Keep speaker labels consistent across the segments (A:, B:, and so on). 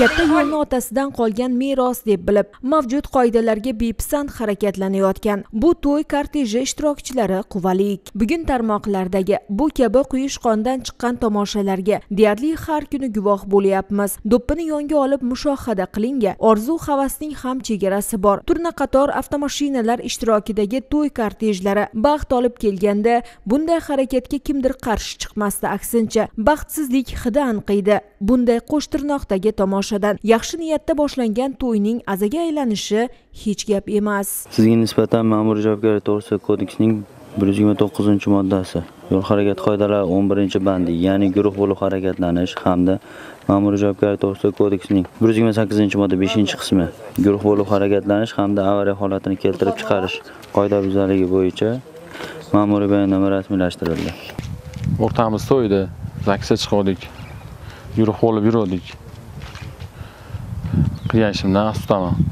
A: katta yo'lni otasidan qolgan meros deb bilib mavjud qoidalarga bepisand harakatlanayotgan bu to'y korteji ishtirokchilari quvalik. Bugun tarmoqlardagi bu kabi quyish qondan chiqqan tomoshalarga deyarli har kuni guvoh bo'lyapmiz. Do'ppini yonga olib mushohada qilinga orzu havasning ham chegarasi bor. Turna qator avtomashinalar ishtirokidagi to'y kortejlari baxt olib kelganda bunday harakatga kimdir qarshi chiqmasdi aksincha baxtsizlik hidi anqiydi. Bunday qo'shtirnoqdagi tomosha tomoshadan yaxshi niyatda boshlangan to'yning azaga aylanishi hech gap emas.
B: Sizga nisbatan ma'muriy javobgarlik to'g'risidagi kodeksning bir yuz yigirma to'qqizinchi moddasi yo'l harakati qoidalari o'n birinchi bandi ya'ni guruh bo'lib harakatlanish hamda ma'muriy javobgarlik to'g'risidagi kodeksning bir yuz yigirma sakkizinchi modda beshinchi qismi guruh bo'lib harakatlanish hamda avariya holatini keltirib chiqarish qoidabuzarligi bo'yicha ma'muriy bayonnoma rasmiylashtirildi.
C: O'rtamiz to'ydi zaksga chiquvdik guruh bo'lib yuruvdik qilgan ishimdan afsus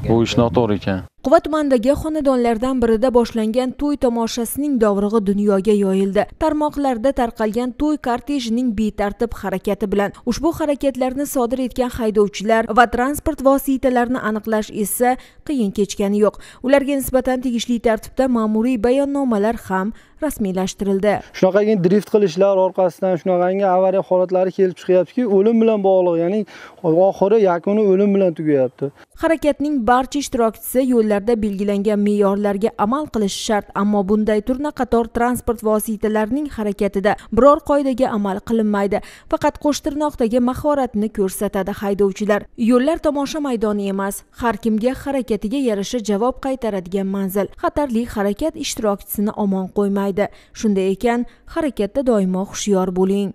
C: bu ish noto'g'ri ekan.
A: Quva tumanidagi xonadonlardan birida boshlangan to'y tomoshasining dovrug'i dunyoga yoyildi. Tarmoqlarda tarqalgan to'y kortejining betartib harakati bilan ushbu harakatlarni sodir etgan haydovchilar va transport vositalarini aniqlash esa qiyin kechgani yo'q. Ularga nisbatan tegishli tartibda ma'muriy bayonnomalar ham rasmiylashtirildi.
D: Shunaqangi drift qilishlar orqasidan shunaqangi avariya holatlari kelib chiqyaptiki o'lim bilan bog'liq ya'ni oxiri yakuni o'lim bilan tugayapti.
A: Harakatning barcha ishtirokchisi yo'llarda belgilangan me'yorlarga amal qilish shart ammo bunday turna qator transport vositalarining harakatida biror qoidaga amal qilinmaydi. Faqat qo'shtirnoqdagi mahoratni ko'rsatadi haydovchilar. Yo'llar tomosha maydoni emas har kimga harakatiga yarasha javob qaytaradigan manzil. Xatarli harakat ishtirokchisini omon qo'ymaydi. Shunday ekan harakatda doimo hushyor bo'ling.